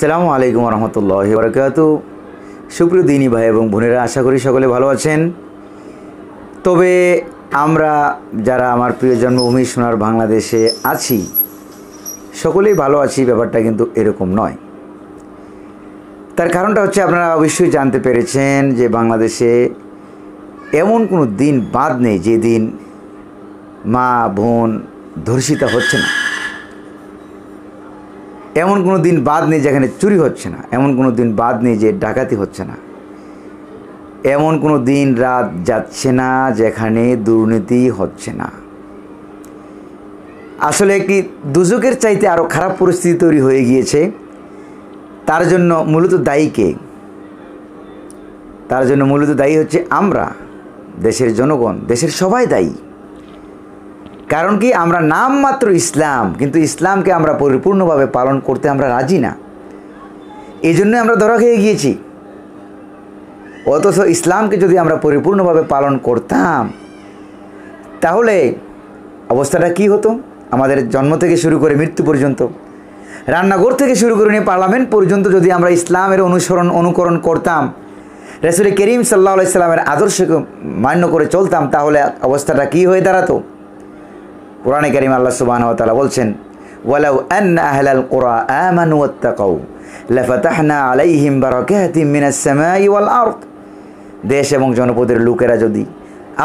সালামু আলাইকুম রহমতুল্লাহ বরকাত সুপ্রিয় দিনী ভাই এবং বোনেরা, আশা করি সকলে ভালো আছেন। তবে আমরা যারা আমার প্রিয় জন্মভূমি সোনার বাংলাদেশে আছি, সকলেই ভালো আছি, ব্যাপারটা কিন্তু এরকম নয়। তার কারণটা হচ্ছে আপনারা অবশ্যই জানতে পেরেছেন যে বাংলাদেশে এমন কোনো দিন বাদ নেই, যেদিন মা, বোন ধর্ষিতা হচ্ছে না। এমন কোনো দিন বাদ নেই যেখানে চুরি হচ্ছে না, এমন কোনো দিন বাদ নেই যে ডাকাতি হচ্ছে না। এমন কোনো দিন রাত যাচ্ছে না যেখানে দুর্নীতি হচ্ছে না। আসলে একটি দুজকের চাইতে আরও খারাপ পরিস্থিতি তৈরি হয়ে গিয়েছে? তার জন্য মূলত দায়ী কে? তার জন্য মূলত দায়ী হচ্ছে আমরা, দেশের জনগণ, দেশের সবাই দায়ী। কারণ কি আমরা নামমাত্র ইসলাম, কিন্তু ইসলামকে আমরা পরিপূর্ণভাবে পালন করতে আমরা রাজি না। এই জন্যই আমরা ধরা খেয়ে গিয়েছি। অথচ ইসলামকে যদি আমরা পরিপূর্ণভাবে পালন করতাম, তাহলে অবস্থাটা কি হতো? আমাদের জন্ম থেকে শুরু করে মৃত্যু পর্যন্ত, রান্নাঘর থেকে শুরু করে নিয়ে পার্লামেন্ট পর্যন্ত যদি আমরা ইসলামের অনুসরণ, অনুকরণ করতাম, রেসুল করিম সাল্লাহ ইসলামের আদর্শকে মান্য করে চলতাম, তাহলে অবস্থাটা কি হয়ে দাঁড়াতো? কোরআনে করিম আল্লাহ সুবাহ তালা বলছেন, ওয়ালাউ আন আহলাল কোরআ আমানু ওয়াত্তাকাউ, লাফাতাহনা আলাইহিম বারাকাতিম মিনাস সামাই ওয়াল আরদ। দেশ এবং জনপদের লোকেরা যদি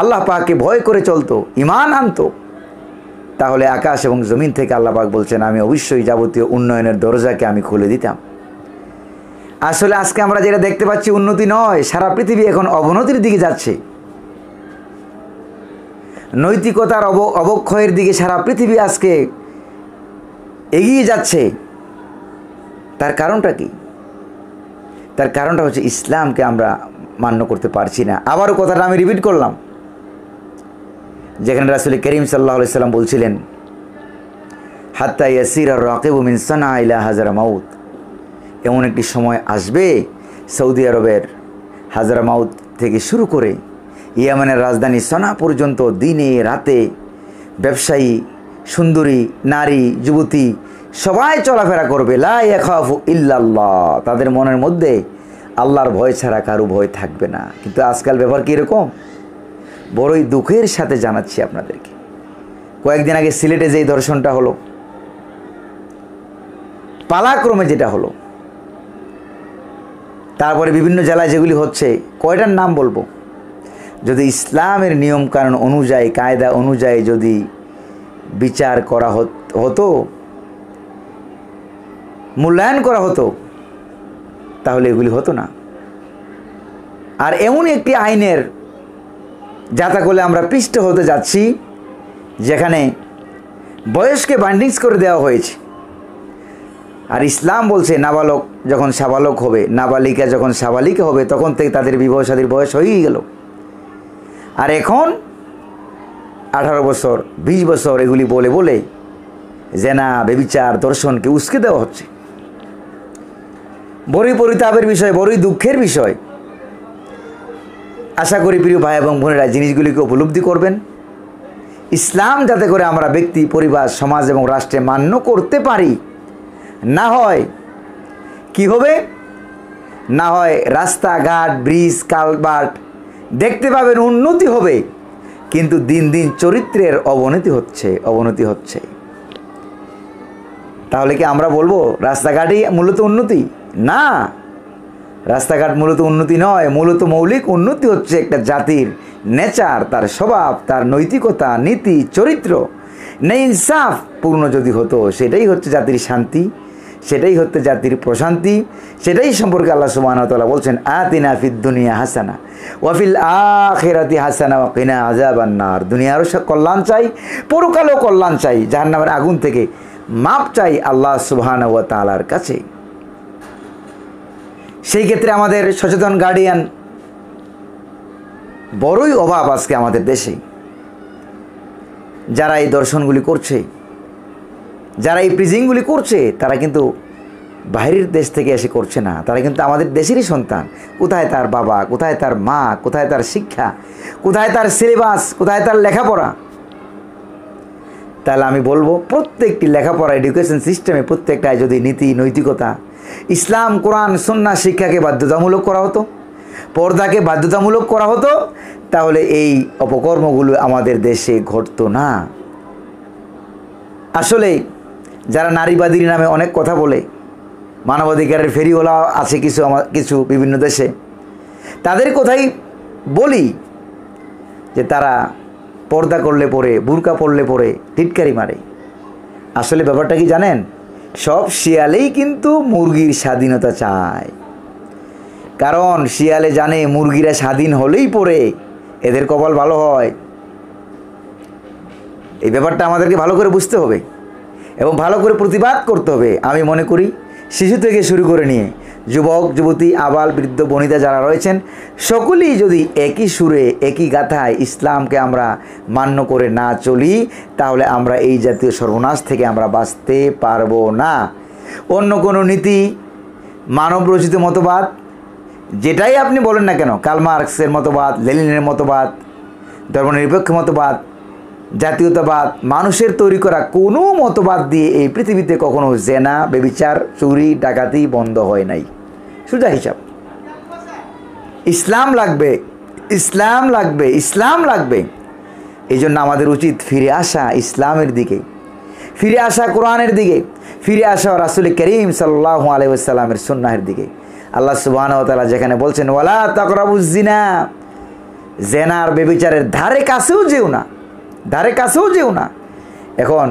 আল্লাহ পাককে ভয় করে চলতো ইমান আনতো, তাহলে আকাশ এবং জমিন থেকে আল্লাহ পাক বলছেন, আমি অবশ্যই যাবতীয় উন্নয়নের দরজাকে আমি খুলে দিতাম। আসলে আজকে আমরা যেটা দেখতে পাচ্ছি উন্নতি নয়, সারা পৃথিবী এখন অবনতির দিকে যাচ্ছে। নৈতিকতার অব, অবক্ষয়ের দিকে সারা পৃথিবী আজকে এগিয়ে যাচ্ছে। তার কারণটা কি? তার কারণটা হচ্ছে ইসলামকে আমরা মান্য করতে পারছি না। আবারও কথাটা আমি রিপিট করলাম। যেখানে রাসুল করিম সাল্লাহ সাল্লাম বলছিলেন, হাত্তা ইয়াসির আর রকেব মিন সানা ইলা হাজারা মাউত। এমন একটি সময় আসবে সৌদি আরবের হাজারা মাউত থেকে শুরু করে ইয়ামানের রাজধানী সনা পর্যন্ত দিনে রাতে ব্যবসায়ী, সুন্দরী, নারী, যুবতী সবাই চলাফেরা করবে। লাফু ইল্লাল্লাহ। তাদের মনের মধ্যে আল্লাহর ভয় ছাড়া কারও ভয় থাকবে না। কিন্তু আজকাল ব্যাপার কীরকম বড়ই দুঃখের সাথে জানাচ্ছি আপনাদেরকে। কয়েকদিন আগে সিলেটে যেই দর্শনটা হলো, পালাক্রমে যেটা হলো, তারপরে বিভিন্ন জেলায় যেগুলি হচ্ছে, কয়টার নাম বলব? যদি ইসলামের নিয়মকানুন অনুযায়ী, কায়দা অনুযায়ী যদি বিচার করা হতো মূল্যায়ন করা হতো, তাহলে এগুলি হতো না। আর এমন একটি আইনের যাতা করলে আমরা পৃষ্ঠ হতে যাচ্ছি, যেখানে বয়সকে বাইন্ডিংস করে দেওয়া হয়েছে। আর ইসলাম বলছে, নাবালক যখন সাবালক হবে, নাবালিকা যখন সাবালিকা হবে, তখন থেকে তাদের বিবাহ বয়স হয়েই গেল। আর এখন আঠারো বছর, বিশ বছর এগুলি বলে বলে জেনা, বেবিচার, দর্শনকে উস্কে দেওয়া হচ্ছে। বড়ই পরিতাপের বিষয়, বড়ই দুঃখের বিষয়। আশা করি প্রিয় ভাই এবং বোনেরা জিনিসগুলিকে উপলব্ধি করবেন। ইসলাম যাতে করে আমরা ব্যক্তি, পরিবার, সমাজ এবং রাষ্ট্রে মান্য করতে পারি, না হয় কি হবে? না হয় রাস্তাঘাট, ব্রিজ কালবার্ট দেখতে পাবেন উন্নতি হবে। কিন্তু দিন দিন চরিত্রের অবনতি হচ্ছে অবনতি হচ্ছে। তাহলে কি আমরা বলব, রাস্তাঘাটই মূলত উন্নতি? না। রাস্তাঘাট মূলত উন্নতি নয়, মূলত মৌলিক উন্নতি হচ্ছে একটা জাতির নেচার, তার স্বভাব, তার নৈতিকতা, নীতি, চরিত্র। নেই ইনসাফ, পূর্ণ যদি হতো, সেটাই হচ্ছে জাতির শান্তি। সেটাই হচ্ছে জাতির প্রশান্তি, সেটাই সম্পর্কে আল্লাহ সুবাহতাল্লাহ বলছেন, আতিনা ফিদ দুনিয়া হাসানা ওয়াফিল আখেরাতি হাসানা ওয়াকিনা আজাবান্নার দুনিয়ারও কল্যাণ চাই, পরকালও কল্যাণ চাই, জাহান্নামের আগুন থেকে মাপ চাই আল্লাহ সুবাহান ওয়া তালার কাছে। সেই ক্ষেত্রে আমাদের সচেতন গার্ডিয়ান বড়ই অভাব আজকে আমাদের দেশে। যারা এই দর্শনগুলি করছে যারা এই প্রিজিংগুলি করছে, তারা কিন্তু বাইরের দেশ থেকে এসে করছে না। তারা কিন্তু আমাদের দেশেরই সন্তান। কোথায় তার বাবা? কোথায় তার মা? কোথায় তার শিক্ষা? কোথায় তার সিলেবাস কোথায় তার লেখাপড়া? তাহলে আমি বলব, প্রত্যেকটি লেখাপড়া এডুকেশন সিস্টেমে প্রত্যেকটায় যদি নীতি, নৈতিকতা, ইসলাম, কোরআন সন্না শিক্ষাকে বাধ্যতামূলক করা হতো, পর্দাকে বাধ্যতামূলক করা হতো, তাহলে এই অপকর্মগুলো আমাদের দেশে ঘটতো না। আসলে যারা নারীবাদীর নামে অনেক কথা বলে, মানবাধিকারের ফেরিওয়ালা আছে কিছু আমার কিছু বিভিন্ন দেশে, তাদের কথাই বলি যে তারা পর্দা করলে পরে বুরকা পড়লে পরে টিটকারি মারে। আসলে ব্যাপারটা কি জানেন? সব শিয়ালেই কিন্তু মুরগির স্বাধীনতা চায়। কারণ শিয়ালে জানে মুরগিরা স্বাধীন হলেই পরে এদের কপাল ভালো হয়। এই ব্যাপারটা আমাদেরকে ভালো করে বুঝতে হবে। এবং ভালো করে প্রতিবাদ করতে হবে। আমি মনে করি শিশু থেকে শুরু করে নিয়ে যুবক, যুবতী, আবাল, বৃদ্ধ, বনিতা যারা রয়েছেন, সকলেই যদি একই সুরে, একই গাথায় ইসলামকে আমরা মান্য করে না চলি, তাহলে আমরা এই জাতীয় সর্বনাশ থেকে আমরা বাঁচতে পারব না। অন্য কোনো নীতি, মানব রচিত মতবাদ, যেটাই আপনি বলেন না কেন কালমার্কসের মতবাদ, লেনিনের মতবাদ, ধর্মনিরপেক্ষ মতবাদ জাতীয়তাবাদ, মানুষের তৈরি করা কোনো মতবাদ দিয়ে এই পৃথিবীতে কখনো জেনা, বেবিচার, চুরি, ডাকাতি বন্ধ হয় নাই। সোজা হিসাব। ইসলাম লাগবে ইসলাম লাগবে ইসলাম লাগবে। এই জন্য আমাদের উচিত ফিরে আসা ইসলামের দিকে। ফিরে আসা কোরআনের দিকে। ফিরে আসা রাসুল করিম সাল্লাহ আলাইসাল্লামের সুন্নাহের দিকে। আল্লাহ সুবাহ তালা যেখানে বলছেন, ওয়ালা তকরাবুজিনা জেনার বেবিচারের ধারে কাছেও যেও না। ধারে কাছেও যেও না। এখন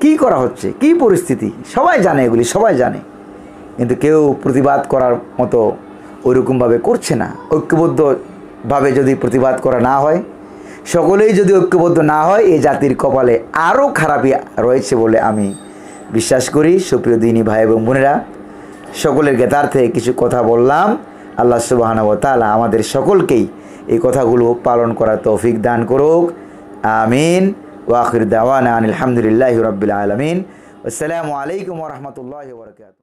কি করা হচ্ছে? কি পরিস্থিতি? সবাই জানে এগুলি, সবাই জানে। কিন্তু কেউ প্রতিবাদ করার মতো ওইরকমভাবে করছে না। ঐক্যবদ্ধভাবে যদি প্রতিবাদ করা না হয়, সকলেই যদি ঐক্যবদ্ধ না হয় এই জাতির কপালে আরও খারাপই রয়েছে বলে আমি বিশ্বাস করি। সুপ্রিয় দিনী ভাই এবং বোনেরা, সকলের জ্ঞাতার্থে কিছু কথা বললাম। আল্লাহ সুবাহানব তালা আমাদের সকলকেই এই কথাগুলো পালন করার তৌফিক দান করুক। আমিন ওয়াখির দাওয়ানা আলহামদুলিল্লাহ রবিল আলমিন আসসালামু আলাইকুম রহমতুল্লাহ বরকাত